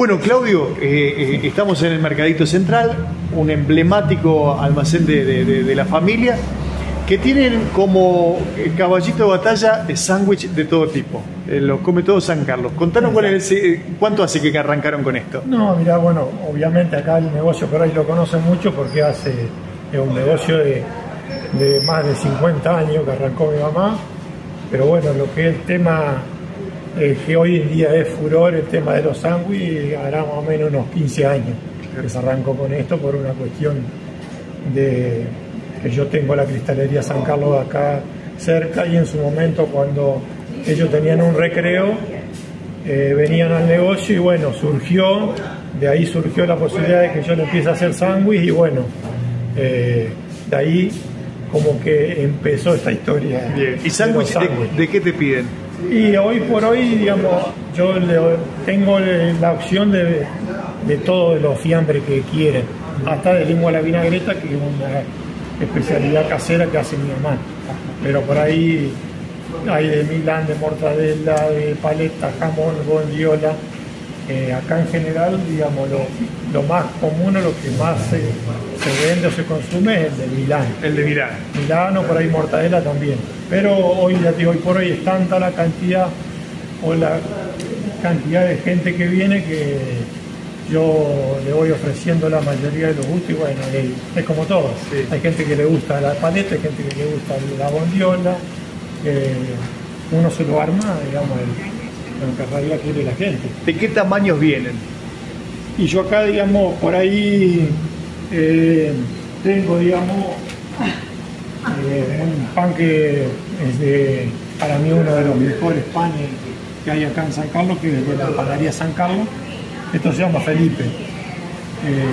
Bueno, Claudio, eh, eh, estamos en el Mercadito Central, un emblemático almacén de, la familia, que tienen como eh, caballito de batalla sándwich de todo tipo. lo come todo San Carlos. Contanos cuál es cuánto hace que arrancaron con esto. No, mira, bueno, obviamente acá el negocio por ahí lo conocen mucho porque hace un negocio de, de más de 50 años que arrancó mi mamá. Pero bueno, lo que es el tema eh, que hoy en día es furor el tema de los sándwiches, hará más o menos unos 15 años que se arrancó con esto por una cuestión de que yo tengo la cristalería San Carlos acá cerca y en su momento cuando ellos tenían un recreo eh, venían al negocio y bueno, surgió, de ahí surgió la posibilidad de que yo le empiece a hacer sándwich y bueno, eh, de ahí como que empezó esta historia. ¿Y sándwich de, qué te piden? Y hoy por hoy, digamos, yo tengo la opción de, de todos los fiambres que quieren, hasta de lengua a la vinagreta, que es una especialidad casera que hace mi mamá. Pero por ahí hay de Milán, de mortadela, de paleta, jamón, bondiola. Eh, acá en general, digamos, lo, más común o lo que más vende o se consume es el de Milán. El de Milán. Milano, por ahí mortadela también. Pero hoy, ya digo, hoy por hoy es tanta la cantidad o la cantidad de gente que viene que yo le voy ofreciendo la mayoría de los gustos y bueno, es como todo. Hay gente que le gusta la paleta, hay gente que le gusta la bondiola, uno se lo arma, digamos, lo que en realidad quiere la gente. ¿De qué tamaños vienen? Y yo acá, digamos, por ahí eh, tengo, digamos, eh, un pan que es de, para mí uno de los mejores panes que hay acá en San Carlos, que es de la panadería San Carlos. Esto se llama Felipe. Eh,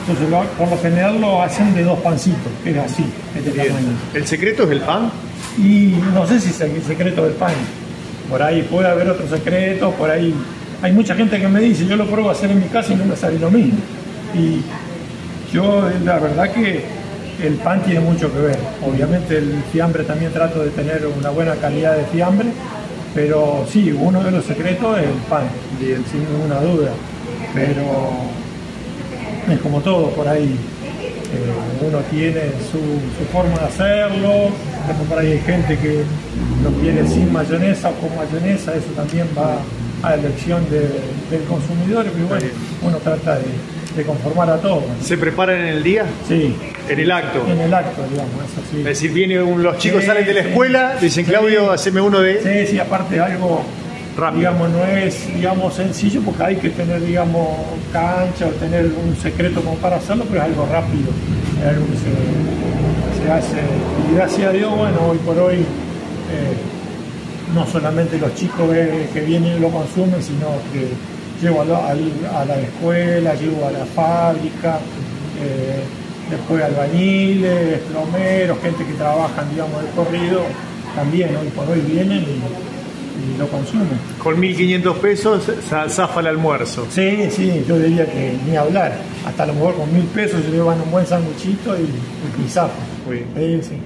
entonces, por lo general lo hacen de dos pancitos, que es así, este tamaño. ¿El secreto es el pan? Y no sé si es el secreto del pan. Por ahí puede haber otro secreto, por ahí hay mucha gente que me dice, yo lo pruebo a hacer en mi casa y no me sale lo mismo. Y yo la verdad que el pan tiene mucho que ver. Obviamente el fiambre también trato de tener una buena calidad de fiambre, pero sí, uno de los secretos es el pan, sin ninguna duda. Pero es como todo por ahí. Eh, uno tiene su, forma de hacerlo, por ahí hay gente que lo quiere sin mayonesa o con mayonesa, eso también va a elección del consumidor, pero bueno, uno trata de, de conformar a todos. ¿Se preparan en el día? Sí. En el acto. En el acto, digamos, eso sí. Es decir, vienen los chicos salen de la escuela, dicen Claudio, haceme uno de. Sí, sí, aparte algo rápido. Digamos, no es digamos sencillo porque hay que tener, digamos, cancha o tener un secreto como para hacerlo, pero es algo rápido. Es algo que se, hace. Y gracias a Dios, bueno, hoy por hoy. Eh, no solamente los chicos que vienen y lo consumen, sino que llevo a la, escuela, llevo a la fábrica, eh, después albañiles, plomeros, gente que trabaja, digamos, de corrido, también hoy por hoy vienen y, lo consumen. Con 1.500 pesos zafa el almuerzo. Sí, sí, yo diría que ni hablar. Hasta a lo mejor con 1.000 pesos se llevan un buen sanguchito y, y zafa. Sí.